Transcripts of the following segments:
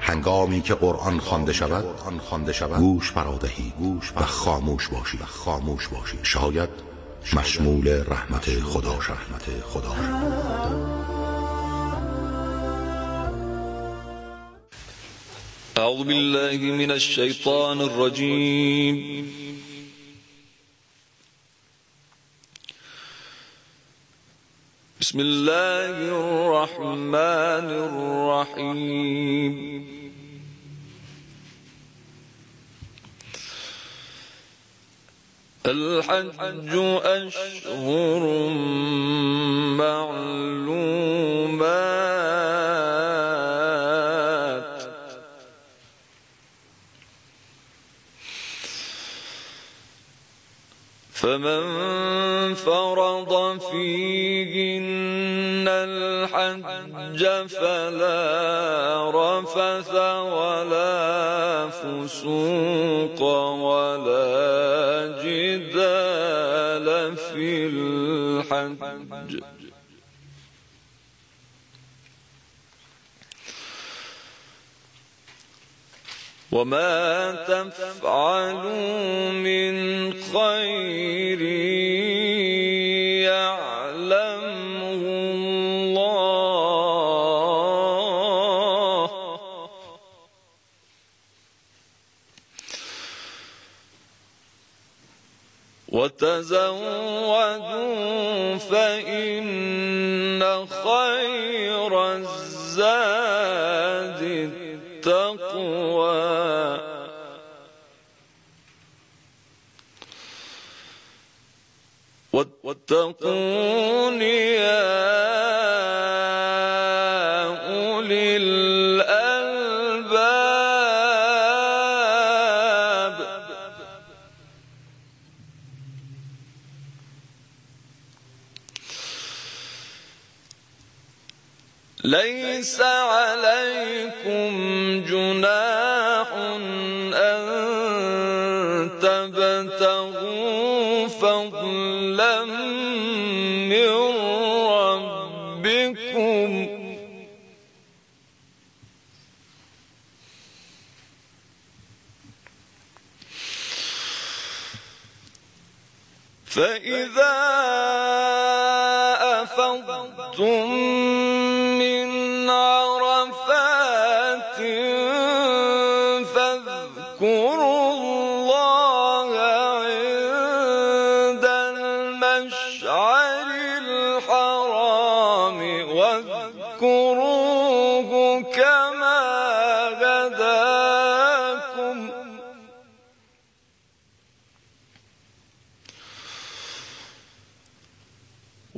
هنگامی که قرآن خوانده شود آن خوانده شود گوش فرا دهید گوش و خاموش باشید. و خاموش باشید. شاید مشمول رحمت خدا رحمت خدا. أعوذ بالله من الشيطان الرجيم. بسم الله الرحمن الرحيم. الحج أشهر معلومات. فمن فرض فيهن الحج فلا رفث ولا فسوق ولا جدال في الحج. وما تفعلوا من خير وتزودوا فإن خير الزاد التقوى. واتقون يا ليس عليكم جناح أن تبتغوا فضلا من ربكم. فإذا أفضتم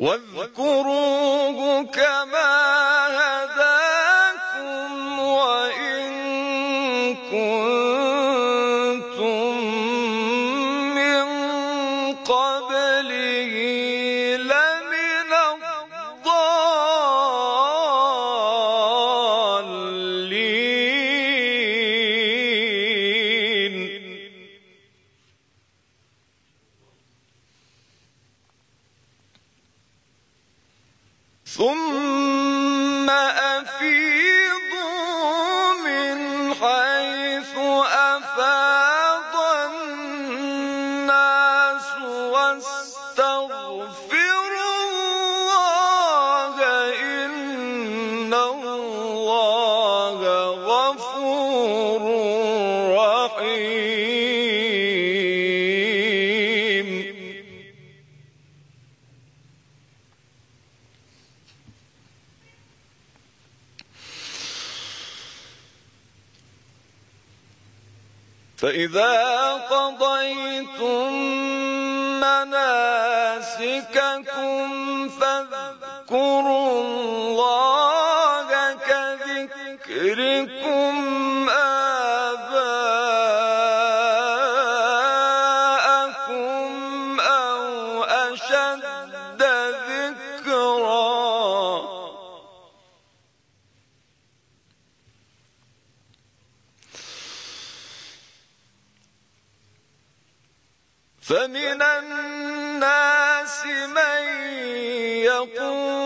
واذكروه كما هداكم وإن كنتم من قبله ثم أفيضوا من حيث أفاض الناس واستغفروا فإذا قضيتم مناسككم فاذكروا فمن الناس من يقول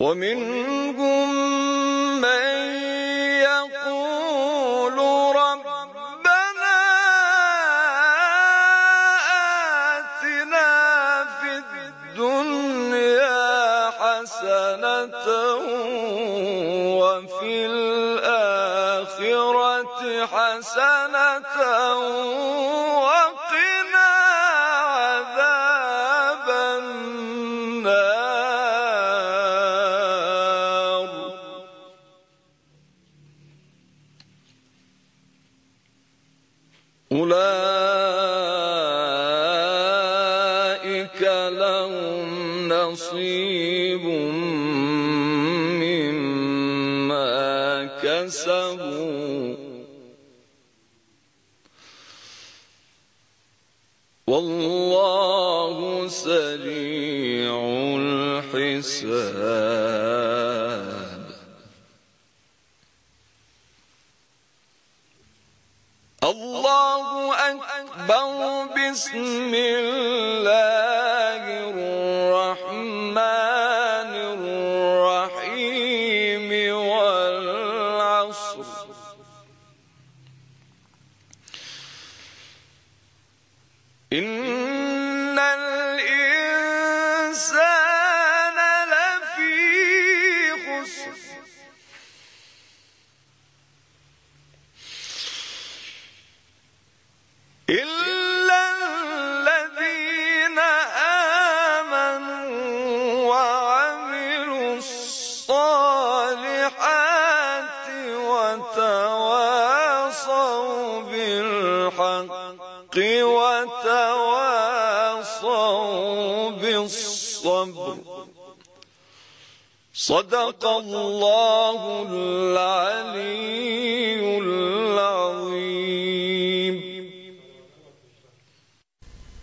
ومنهم من يقول ربنا آتنا في الدنيا حسنة وفي الآخرة حسنة أولئك لهم نصيب مما كسبوا. والله سريع الحساب. الله أكبر بسم الله الرحمن الرحيم والعصر. إن إلا الذين آمنوا وعملوا الصالحات وتواصوا بالحق وتواصوا بالصبر. صدق الله العلي العظيم.